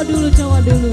cowok dulu cowok dulu.